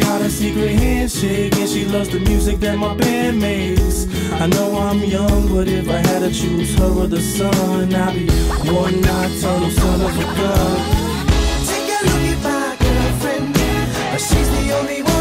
Got a secret handshake, and she loves the music that my band makes. I know I'm young, but if I had to choose her or the sun, I'd be one nocturnal son of a gun. Take a look at my girlfriend, she's the only one.